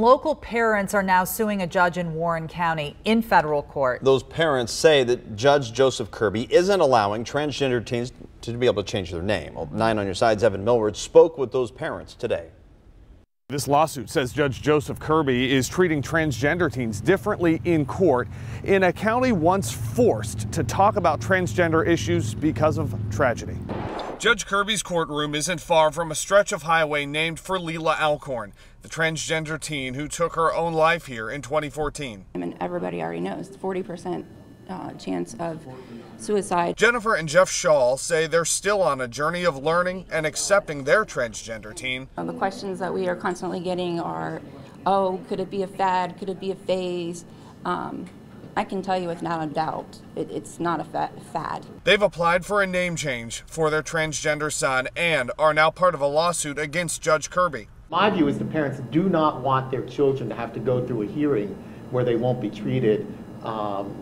local parents are now suing a judge in Warren County in federal court. Those parents say that Judge Joseph Kirby isn't allowing transgender teens to be able to change their name. Well, Nine on your side's Evan Millward spoke with those parents today. This lawsuit says Judge Joseph Kirby is treating transgender teens differently in court in a county once forced to talk about transgender issues because of tragedy. Judge Kirby's courtroom isn't far from a stretch of highway named for Leelah Alcorn, the transgender teen who took her own life here in 2014. I mean, everybody already knows 40% uh, chance of suicide. Jennifer and Jeff Shaw say they're still on a journey of learning and accepting their transgender teen. Uh, the questions that we are constantly getting are, oh, could it be a fad? Could it be a phase? Um, I can tell you without a doubt, it, it's not a fad. They've applied for a name change for their transgender son and are now part of a lawsuit against Judge Kirby. My view is the parents do not want their children to have to go through a hearing where they won't be treated um,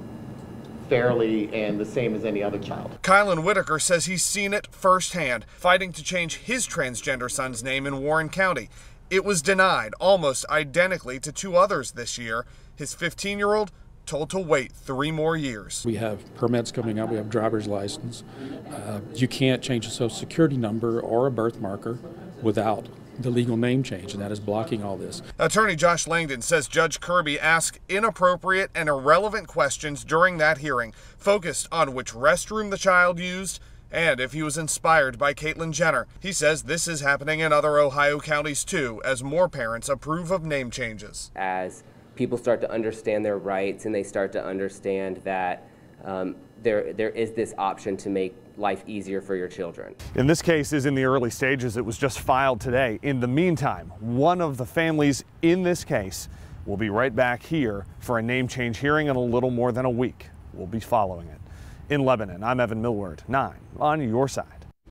fairly and the same as any other child. Kylan Whitaker says he's seen it firsthand, fighting to change his transgender son's name in Warren County. It was denied almost identically to two others this year. His 15 year old told to wait three more years. We have permits coming up, we have driver's license. Uh, you can't change a social security number or a birth marker without the legal name change, and that is blocking all this. Attorney Josh Langdon says Judge Kirby asked inappropriate and irrelevant questions during that hearing, focused on which restroom the child used and if he was inspired by Caitlyn Jenner. He says this is happening in other Ohio counties too, as more parents approve of name changes. As people start to understand their rights and they start to understand that um, there, there is this option to make life easier for your children. In this case is in the early stages. It was just filed today. In the meantime, one of the families in this case will be right back here for a name change hearing in a little more than a week. We'll be following it. In Lebanon, I'm Evan Millward, 9 on your side.